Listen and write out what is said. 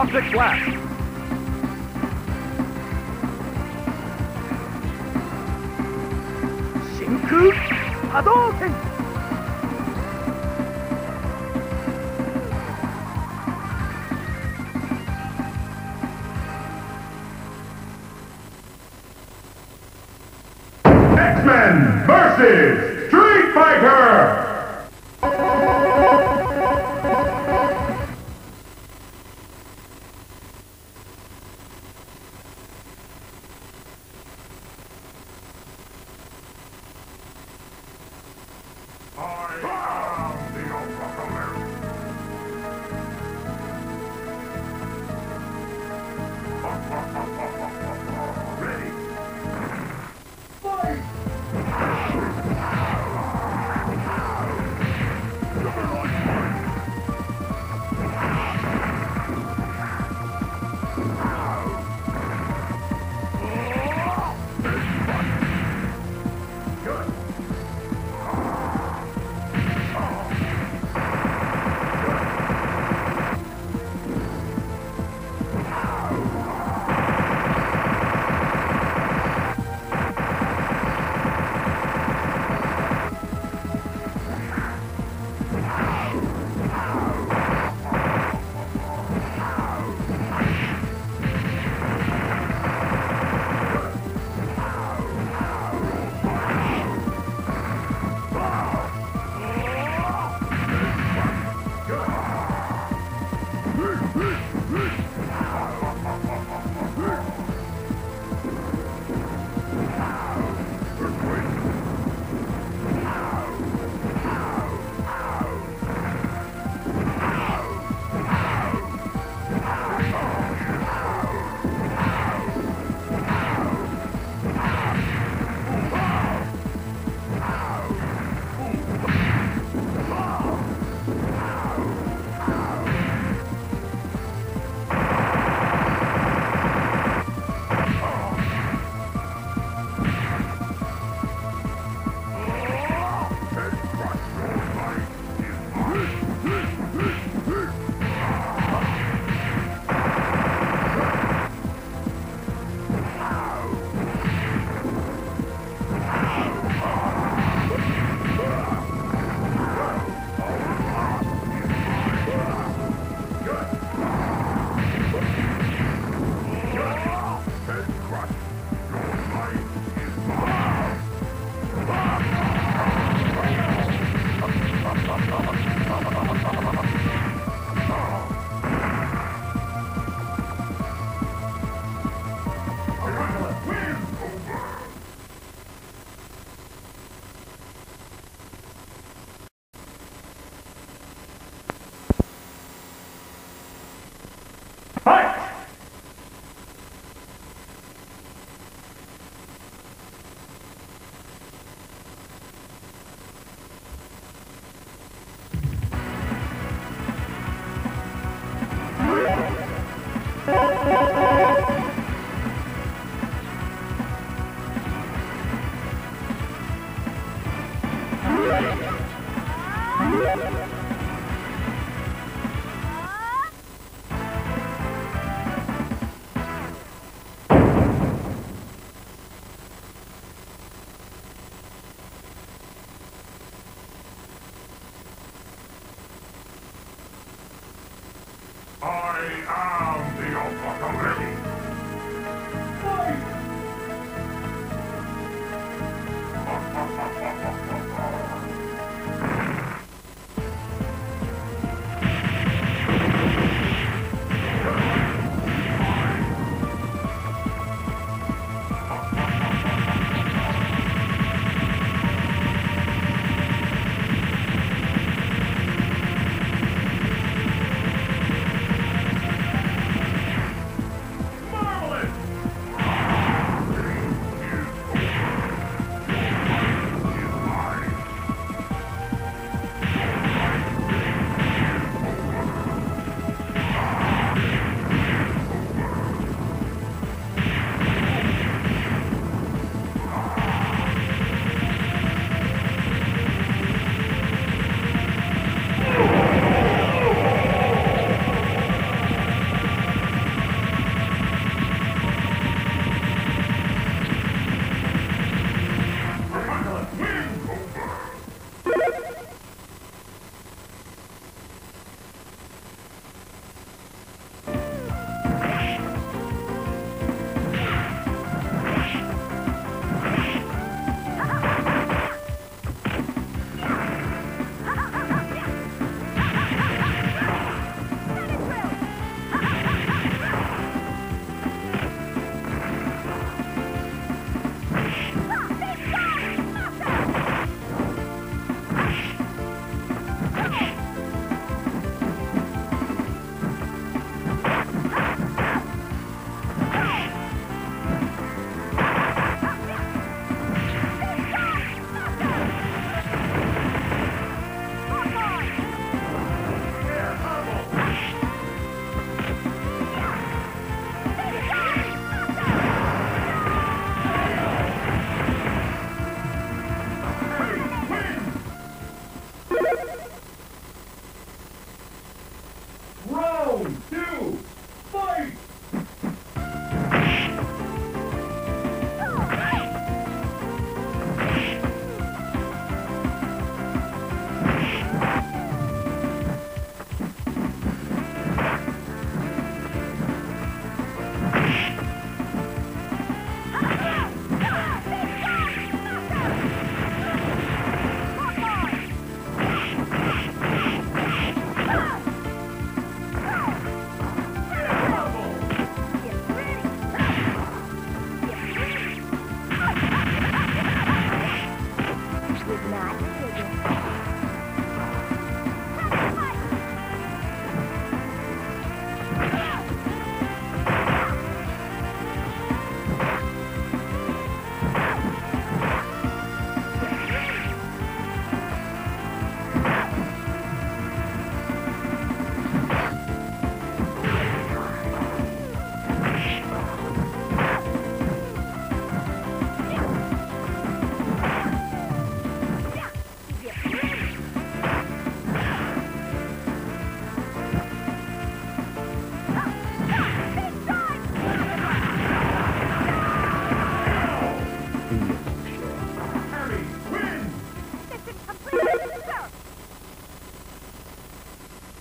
Toxic blast. Shinku Hadouken! X-Men versus not